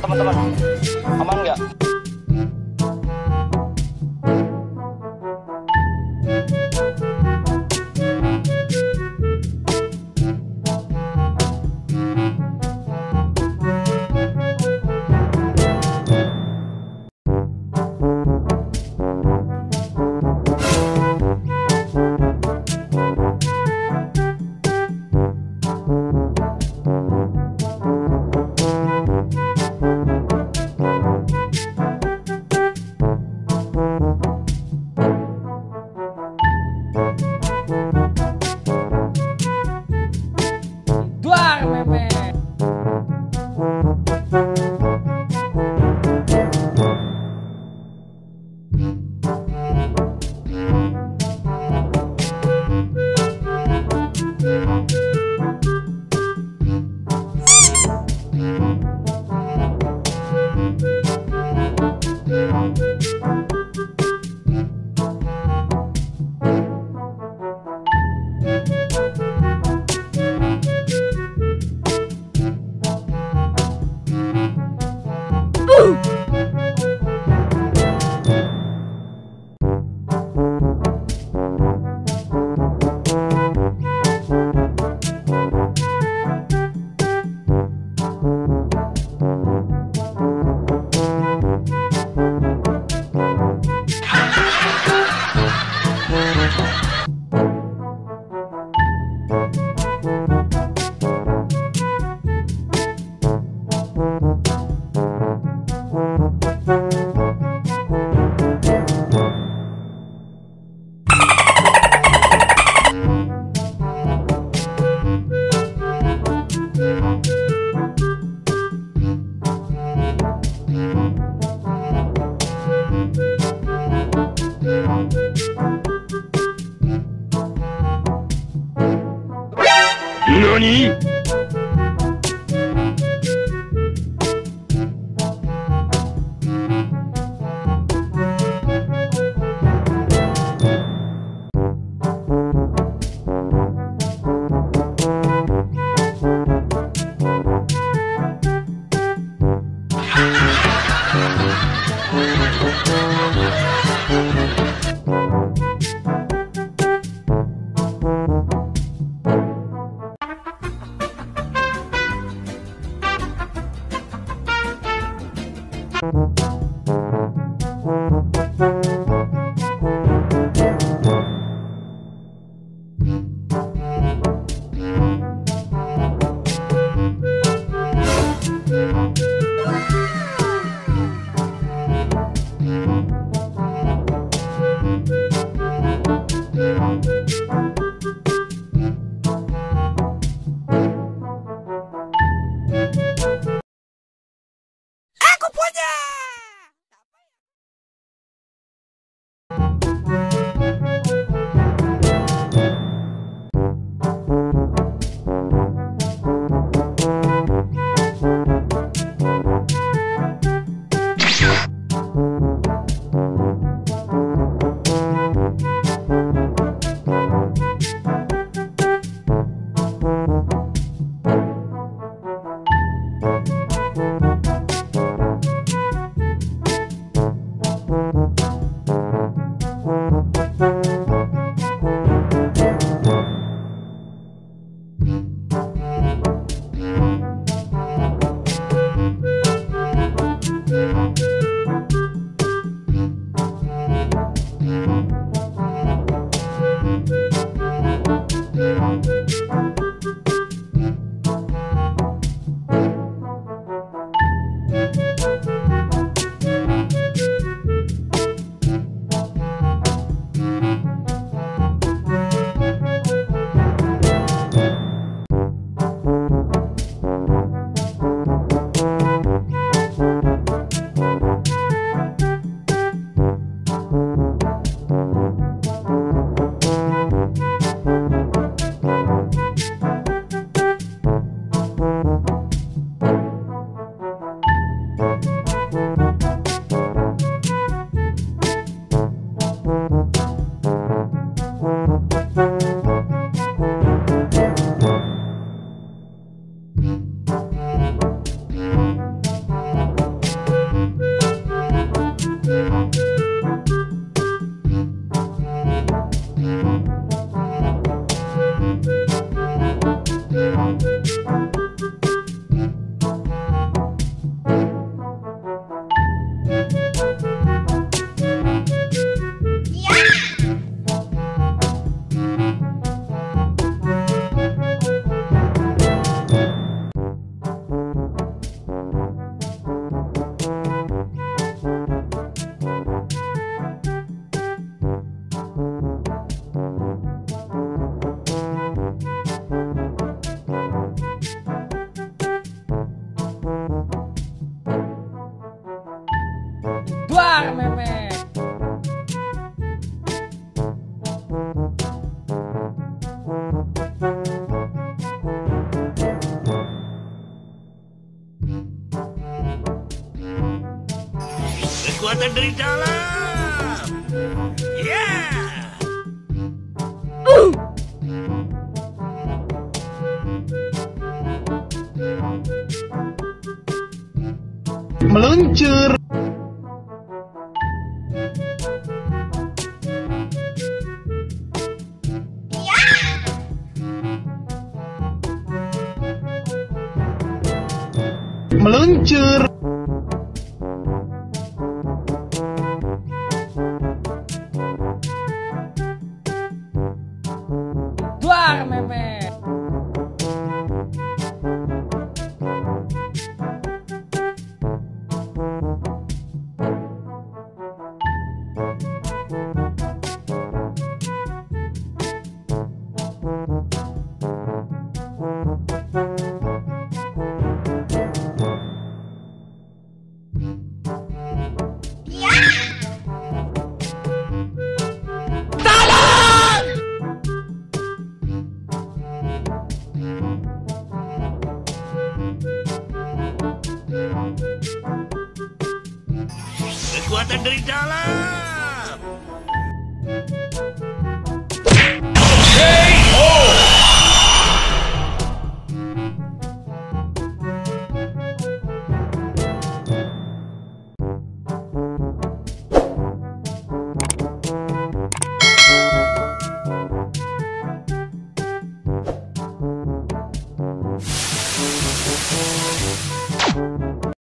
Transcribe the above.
teman-teman? Aman nggak? 何？Dari dalam. Ya. meluncur meluncur Father Dritala.